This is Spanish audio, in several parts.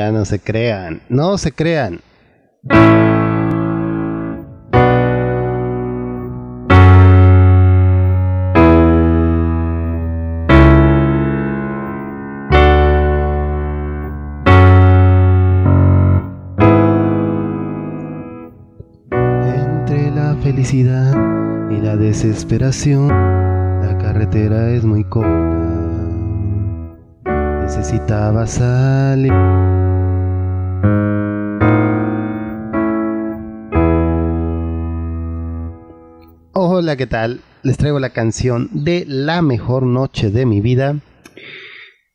Ya no se crean, no se crean. Entre la felicidad y la desesperación, la carretera es muy corta. Necesitaba salir. Hola, ¿qué tal? Les traigo la canción de La mejor noche de mi vida.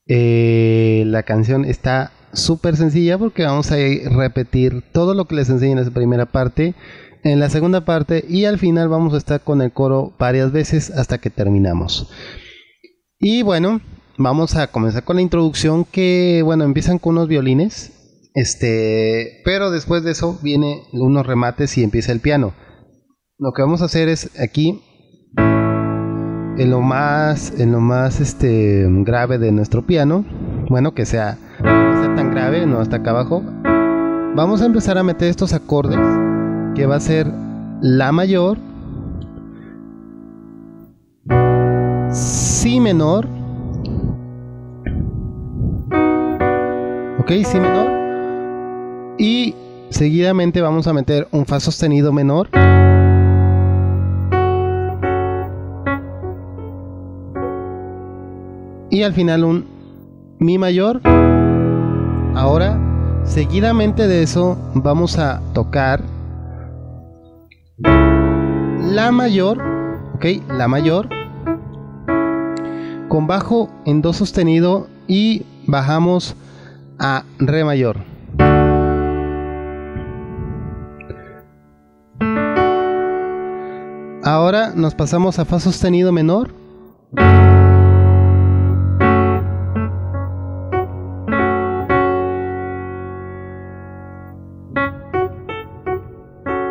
Eh, la canción está súper sencilla porque vamos a repetir todo lo que les enseñé en esa primera parte, en la segunda parte y al final vamos a estar con el coro varias veces hasta que terminamos. Y bueno, vamos a comenzar con la introducción que, bueno, empiezan con unos violines, este, pero después de eso viene unos remates y empieza el piano. Lo que vamos a hacer es aquí en lo más en lo más este grave de nuestro piano, bueno, que sea sea tan grave, no hasta acá abajo. Vamos a empezar a meter estos acordes que va a ser la mayor, si menor, ok, si menor, y seguidamente vamos a meter un fa sostenido menor. Y al final un mi mayor. Ahora, seguidamente de eso, vamos a tocar la mayor, ok, la mayor, con bajo en do sostenido y bajamos a re mayor. Ahora nos pasamos a fa sostenido menor.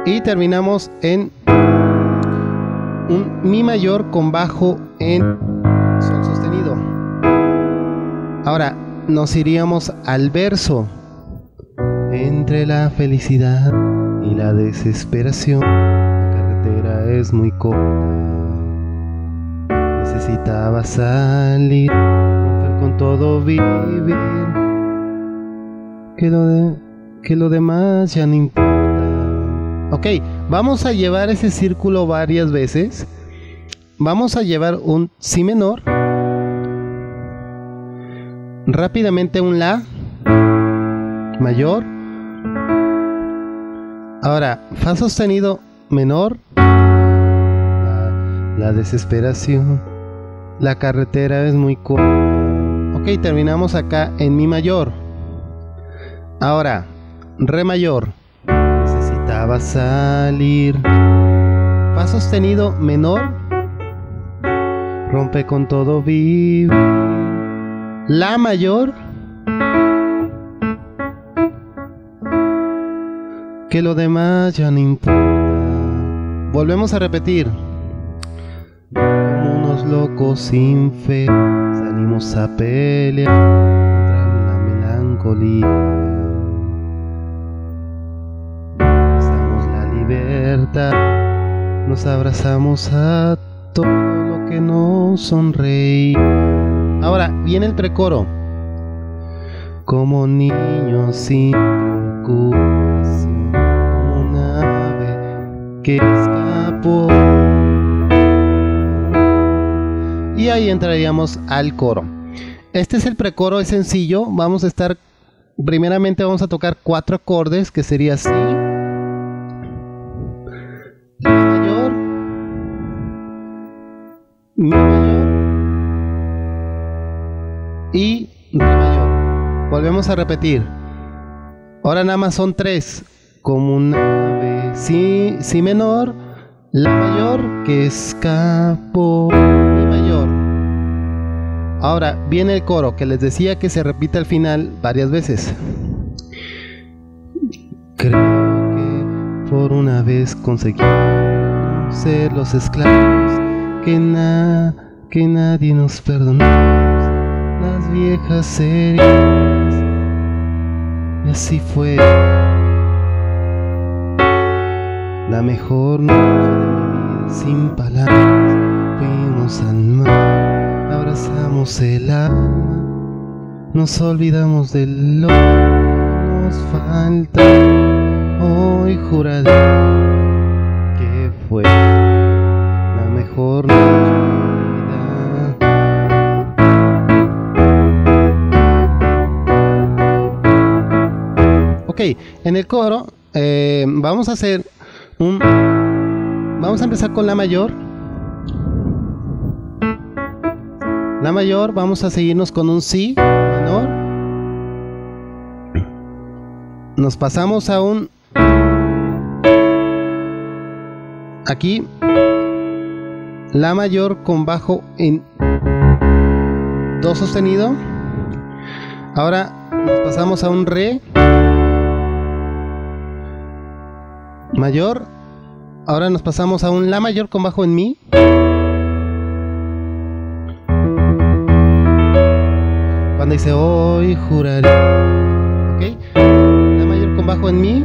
Y terminamos en un mi mayor con bajo en sol sostenido. Ahora nos iríamos al verso. Entre la felicidad y la desesperación, la carretera es muy corta. Necesitaba salir, romper con todo, vivir. Que lo, de, que lo demás ya no importa. Ok, vamos a llevar ese círculo varias veces. Vamos a llevar un si menor. Rápidamente un la mayor. Ahora, fa sostenido menor. La, desesperación. La carretera es muy corta. Ok, terminamos acá en mi mayor. Ahora, re mayor necesitaba salir. Fa sostenido menor. Rompe con todo vivo. La mayor. Que lo demás ya no importa. Volvemos a repetir. Como unos locos sin fe. Salimos a pelear contra la melancolía. Nos abrazamos a todo lo que nos sonreía. Ahora viene el precoro. Como niños sin preocupación, un ave que escapó. Y ahí entraríamos al coro. Este es el precoro, es sencillo. Vamos a estar, primeramente vamos a tocar cuatro acordes, que sería así. La mayor, Mi mayor y Re mayor. Volvemos a repetir. Ahora nada más son tres. Como una ave, si, si menor, La mayor que escapó, Mi mayor. Ahora viene el coro que les decía que se repite al final varias veces. Creo que por una vez conseguí ser los esclavos que, na, que nadie nos perdonó. Las viejas heridas. Y así fue la mejor noche de mi vida sin palabras. Fuimos al mar, abrazamos el alma, nos olvidamos de lo que nos falta. Hoy juraré que fue coro eh, vamos a hacer un... Vamos a empezar con la mayor. La mayor, vamos a seguirnos con un si menor. Nos pasamos a un... Aquí. La mayor con bajo en do sostenido. Ahora nos pasamos a un re mayor. Ahora nos pasamos a un la mayor con bajo en mi. Cuando dice hoy juraré. ¿Ok? La mayor con bajo en mi.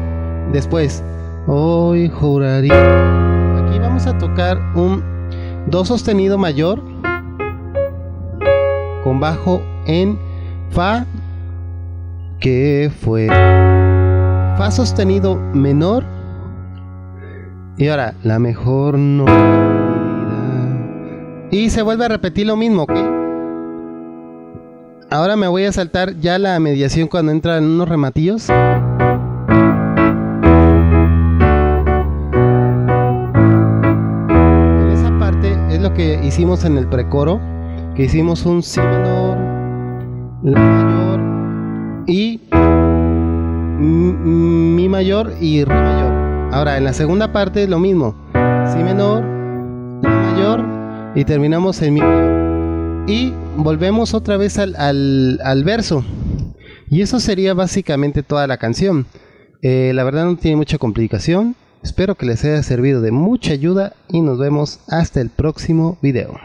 Después, hoy juraré. Aquí vamos a tocar un do sostenido mayor con bajo en fa que fue fa sostenido menor y ahora la mejor vida y se vuelve a repetir lo mismo ¿ok? ahora me voy a saltar ya la mediación cuando entran unos rematillos en esa parte es lo que hicimos en el precoro que hicimos un si menor la mayor y mi mayor y re mayor. Ahora en la segunda parte lo mismo, si menor, la mayor y terminamos en mi. Y volvemos otra vez al, al, al verso. Y eso sería básicamente toda la canción. Eh, la verdad no tiene mucha complicación. Espero que les haya servido de mucha ayuda y nos vemos hasta el próximo video.